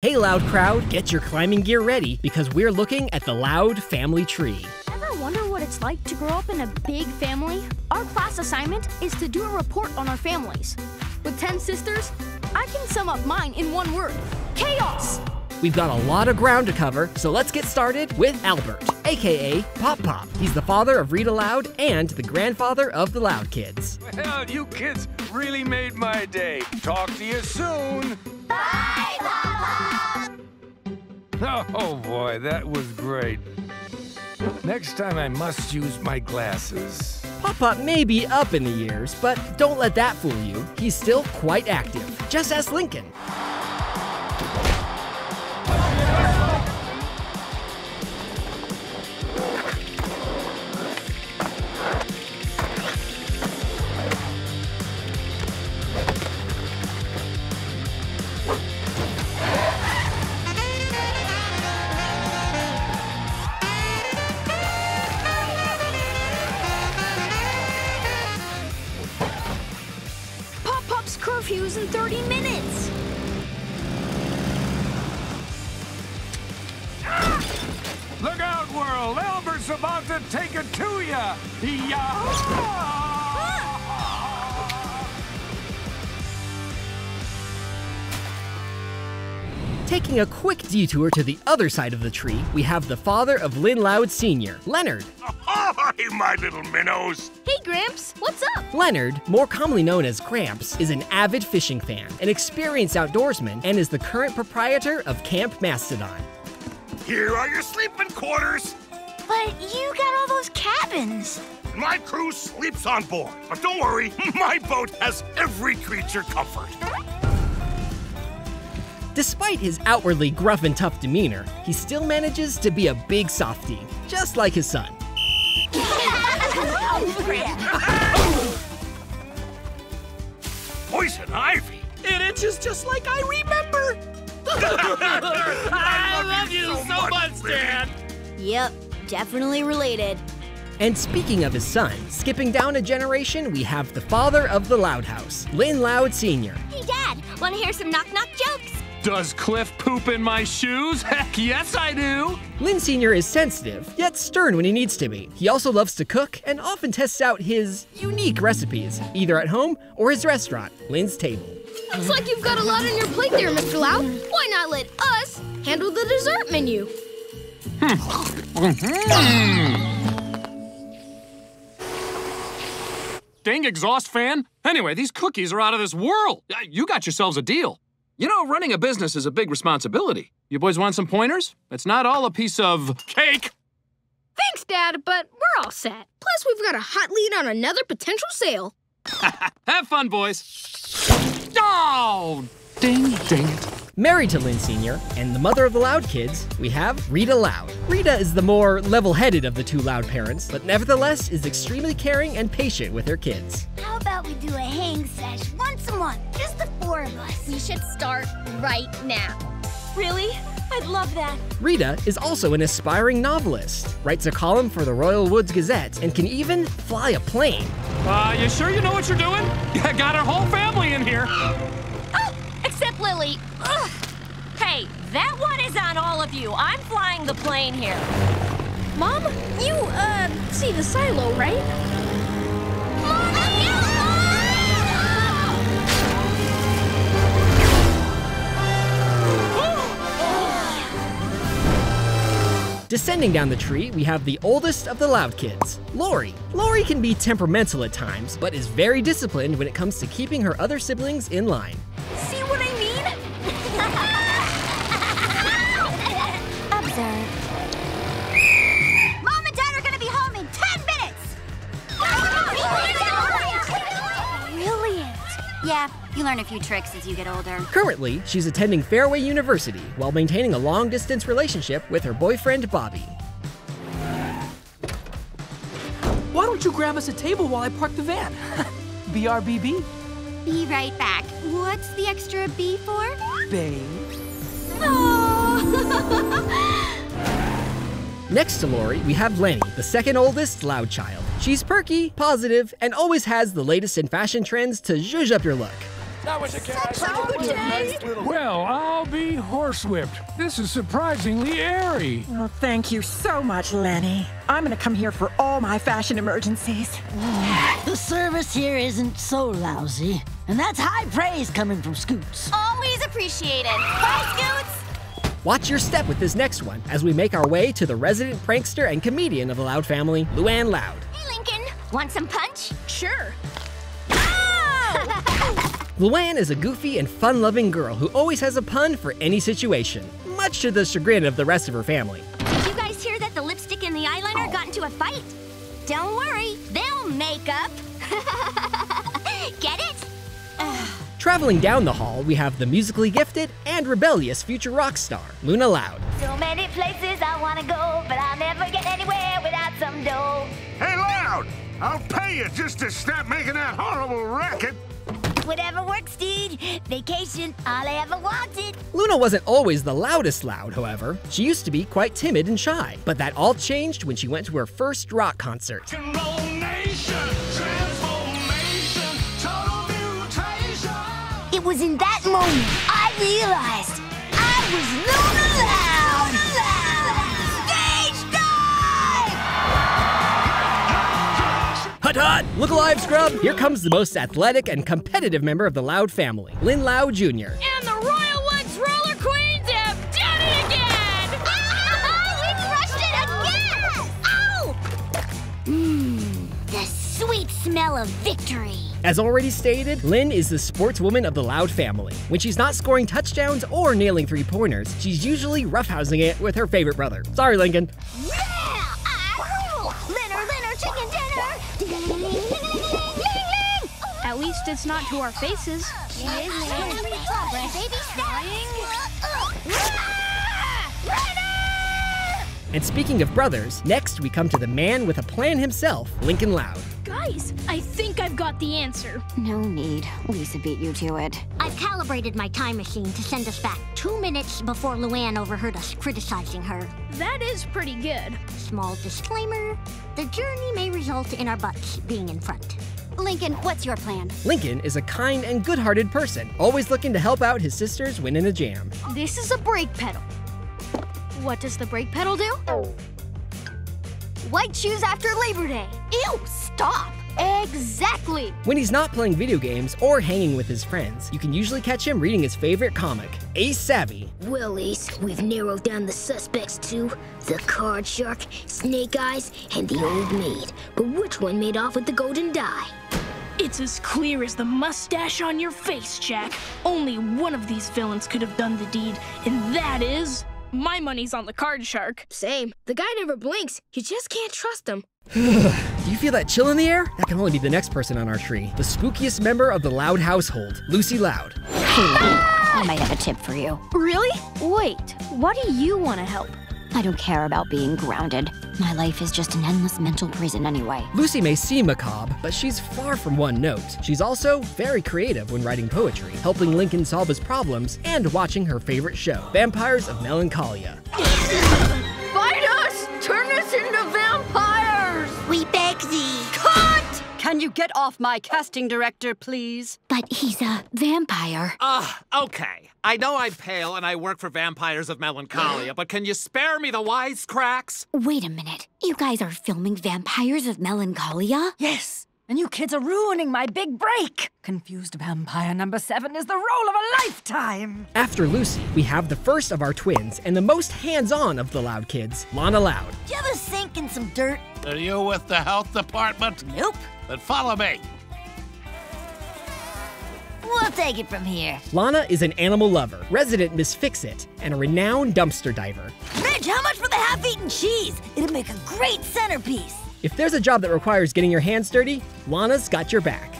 Hey, Loud Crowd, get your climbing gear ready because we're looking at the Loud family tree. Ever wonder what it's like to grow up in a big family? Our class assignment is to do a report on our families. With 10 sisters, I can sum up mine in one word chaos! We've got a lot of ground to cover, so let's get started with Albert, aka Pop Pop. He's the father of Rita Loud and the grandfather of the Loud Kids. Well, you kids really made my day. Talk to you soon. Bye, Papa! Oh boy, that was great. Next time I must use my glasses. Pop Pop may be up in the years, but don't let that fool you. He's still quite active. Just ask Lincoln. World! About to take it to ya! Yeah! Taking a quick detour to the other side of the tree, we have the father of Lynn Loud Sr., Leonard. Hi, my little minnows. Hey, Gramps, what's up? Leonard, more commonly known as Gramps, is an avid fishing fan, an experienced outdoorsman, and is the current proprietor of Camp Mastodon. Here are your sleeping quarters. But you got all those cabins! My crew sleeps on board. But don't worry, my boat has every creature comfort. Despite his outwardly gruff and tough demeanor, he still manages to be a big softie, just like his son. Poison ivy. It itches just like I remember. I love you so much, Dad. Yep, definitely related. And speaking of his son, skipping down a generation, we have the father of the Loud House, Lynn Loud Sr. Hey, Dad, want to hear some knock knock jokes? Does Cliff poop in my shoes? Heck yes, I do. Lynn Sr. is sensitive, yet stern when he needs to be. He also loves to cook and often tests out his unique recipes, either at home or his restaurant, Lynn's Table. Looks like you've got a lot on your plate there, Mr. Loud. Why not let us handle the dessert menu? Hmm. Dang exhaust fan. Anyway, these cookies are out of this world. You got yourselves a deal. You know, running a business is a big responsibility. You boys want some pointers? It's not all a piece of cake. Thanks, Dad, but we're all set. Plus, we've got a hot lead on another potential sale. Have fun, boys. Oh, ding, ding it. Married to Lynn Sr. and the mother of the Loud kids, we have Rita Loud. Rita is the more level headed of the two Loud parents, but nevertheless is extremely caring and patient with her kids. How about we do a hang sesh once a month? Just the four of us. We should start right now. Really? I'd love that. Rita is also an aspiring novelist, writes a column for the Royal Woods Gazette, and can even fly a plane. Uh, you sure you know what you're doing? You got our whole family in here. Except Lily. Ugh. Hey, that one is on all of you. I'm flying the plane here. Mom, you, uh, see the silo, right? Descending down the tree, we have the oldest of the Loud kids, Lori. Lori can be temperamental at times, but is very disciplined when it comes to keeping her other siblings in line. Yeah, you learn a few tricks as you get older. Currently, she's attending Fairway University while maintaining a long distance relationship with her boyfriend, Bobby. Why don't you grab us a table while I park the van? BRBB? Be right back. What's the extra B for? Babe. Oh. Next to Lori, we have Leni, the second oldest Loud child. She's perky, positive, and always has the latest in fashion trends to zhuzh up your look. That was a cat. Such a good day. Well, I'll be horsewhipped. This is surprisingly airy. Well, thank you so much, Leni. I'm gonna come here for all my fashion emergencies. The service here isn't so lousy, and that's high praise coming from Scoots. Always appreciated. Bye, Scoots! Watch your step with this next one as we make our way to the resident prankster and comedian of the Loud family, Luan Loud. Hey, Lincoln. Want some punch? Sure. Ah! Luan is a goofy and fun-loving girl who always has a pun for any situation, much to the chagrin of the rest of her family. Did you guys hear that the lipstick and the eyeliner got into a fight? Don't worry, Traveling down the hall, we have the musically gifted and rebellious future rock star, Luna Loud. So many places I wanna go, but I'll never get anywhere without some dough. Hey, Loud! I'll pay you just to stop making that horrible racket. Whatever works, dude. Vacation, all I ever wanted. Luna wasn't always the loudest loud, however. She used to be quite timid and shy, but that all changed when she went to her first rock concert. It was in that moment I realized I was Luna Loud. Stage dive! Hut hut! Look alive, scrub! Here comes the most athletic and competitive member of the Loud family, Lynn Loud Jr. And the Royal Woods Roller Queens have done it again! Ah, we crushed it again! Ow! Mmm, the sweet smell of victory. As already stated, Lynn is the sportswoman of the Loud family. When she's not scoring touchdowns or nailing three pointers, she's usually roughhousing it with her favorite brother. Sorry, Lincoln. Yeah! I rule! Linner, Linner, chicken dinner! At least it's not to our faces. It is Baby And speaking of brothers, next we come to the man with a plan himself, Lincoln Loud. Guys, I think I've got the answer. No need. Lisa beat you to it. I've calibrated my time machine to send us back two minutes before Luan overheard us criticizing her. That is pretty good. Small disclaimer the journey may result in our butts being in front. Lincoln, what's your plan? Lincoln is a kind and good-hearted person, always looking to help out his sisters when in a jam. This is a brake pedal. What does the brake pedal do? White shoes after Labor Day. Ew, stop! Exactly! When he's not playing video games or hanging with his friends, you can usually catch him reading his favorite comic, Ace Savvy. Well, Ace, we've narrowed down the suspects to the card shark, Snake Eyes, and the old maid. But which one made off with the golden die? It's as clear as the mustache on your face, Jack. Only one of these villains could have done the deed, and that is. My money's on the card shark. Same. The guy never blinks. You just can't trust him. Do you feel that chill in the air? That can only be the next person on our tree. The spookiest member of the Loud household, Lucy Loud. Hey, I might have a tip for you. Really? Wait, why do you want to help? I don't care about being grounded. My life is just an endless mental prison anyway. Lucy may seem macabre, but she's far from one note. She's also very creative when writing poetry, helping Lincoln solve his problems, and watching her favorite show, Vampires of Melancholia. Can you get off my casting director, please? But he's a vampire. Ah, uh, okay. I know I'm pale and I work for Vampires of Melancholia, but can you spare me the wisecracks? Wait a minute. You guys are filming Vampires of Melancholia? Yes. And you kids are ruining my big break. Confused Vampire number seven is the role of a lifetime. After Lucy, we have the first of our twins and the most hands-on of the Loud kids, Lana Loud. Do you have a sink and some dirt? Are you with the health department? Nope. Then follow me. We'll take it from here. Lana is an animal lover, resident Miss Fix-It, and a renowned dumpster diver. Midge, how much for the half-eaten cheese? It'd make a great centerpiece. If there's a job that requires getting your hands dirty, Lana's got your back.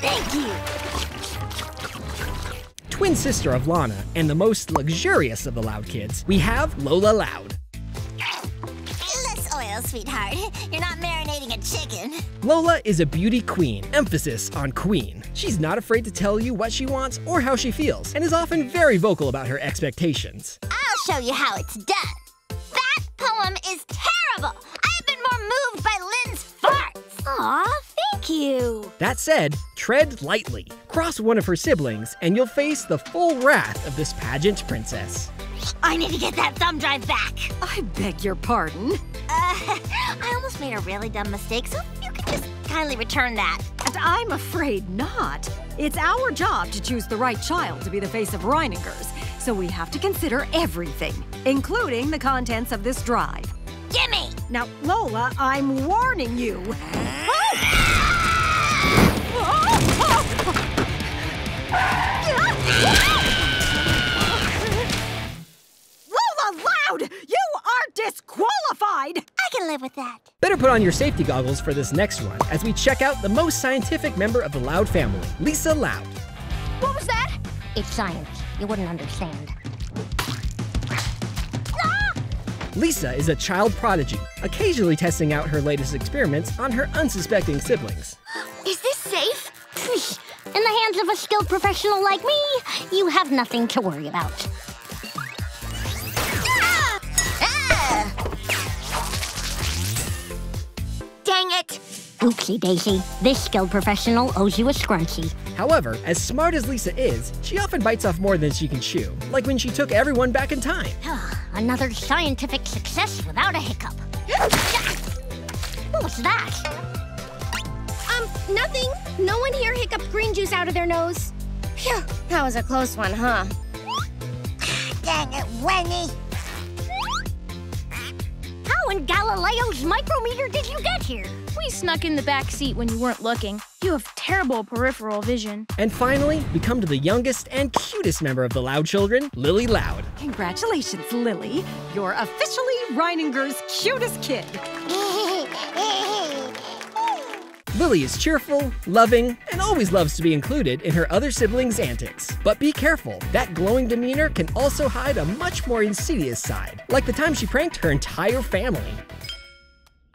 Thank you. Twin sister of Lana and the most luxurious of the Loud kids, we have Lola Loud. Less oil, sweetheart. You're not marinating a chicken. Lola is a beauty queen, emphasis on queen. She's not afraid to tell you what she wants or how she feels, and is often very vocal about her expectations. I'll show you how it's done. That poem is terrible. I've been more moved by Lynn's farts. Aw, thank you. That said, tread lightly. Cross one of her siblings, and you'll face the full wrath of this pageant princess. I need to get that thumb drive back. I beg your pardon. Uh, I almost made a really dumb mistake, so you could just kindly return that. And I'm afraid not. It's our job to choose the right child to be the face of Reiningers, so we have to consider everything, including the contents of this drive. Gimme! Now, Lola, I'm warning you. Lola live with that. Better put on your safety goggles for this next one as we check out the most scientific member of the Loud family, Lisa Loud. What was that? It's science. You wouldn't understand. Ah! Lisa is a child prodigy, occasionally testing out her latest experiments on her unsuspecting siblings. Is this safe? In the hands of a skilled professional like me, you have nothing to worry about. Oopsie daisy. This skilled professional owes you a scrunchie. However, as smart as Lisa is, she often bites off more than she can chew, like when she took everyone back in time. Another scientific success without a hiccup. what was that? Um, nothing. No one here hiccuped green juice out of their nose. Phew, that was a close one, huh? Dang it, Wenny! How in Galileo's micrometer did you get here? We snuck in the back seat when you weren't looking. You have terrible peripheral vision. And finally, we come to the youngest and cutest member of the Loud children, Lily Loud. Congratulations, Lily. You're officially Reininger's cutest kid. Lily is cheerful, loving, and always loves to be included in her other siblings' antics. But be careful, that glowing demeanor can also hide a much more insidious side, like the time she pranked her entire family.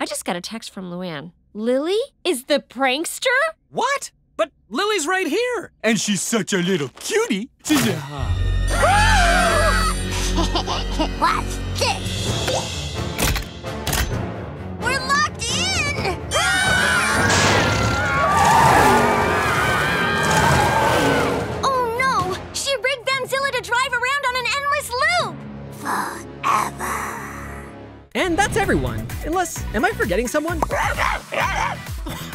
I just got a text from Luan. Lily is the prankster? What? But Lily's right here. And she's such a little cutie. She's a... forgetting someone?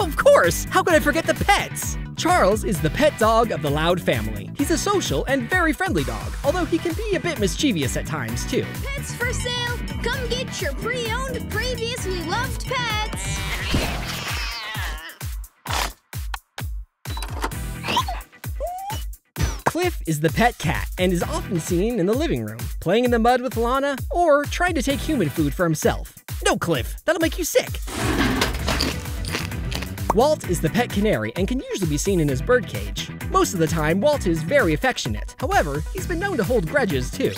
of course! How could I forget the pets? Charles is the pet dog of the Loud family. He's a social and very friendly dog, although he can be a bit mischievous at times, too. Pets for sale. Come get your pre-owned, previously loved pets. Cliff is the pet cat and is often seen in the living room, playing in the mud with Lana or trying to take human food for himself. No, Cliff, that'll make you sick. Walt is the pet canary and can usually be seen in his birdcage. Most of the time, Walt is very affectionate. However, he's been known to hold grudges too.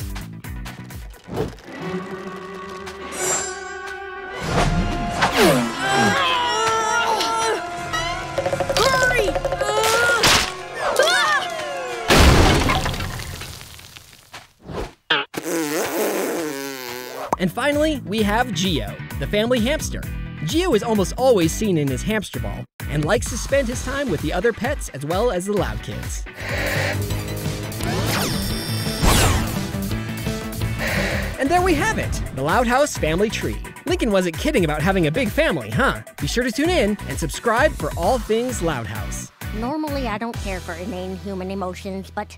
Finally, we have Geo, the family hamster. Geo is almost always seen in his hamster ball and likes to spend his time with the other pets as well as the loud kids. And there we have it, the Loud House family tree. Lincoln wasn't kidding about having a big family, huh? Be sure to tune in and subscribe for all things Loud House. Normally, I don't care for inane human emotions, but